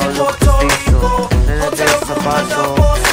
now look to Cristo. Then there's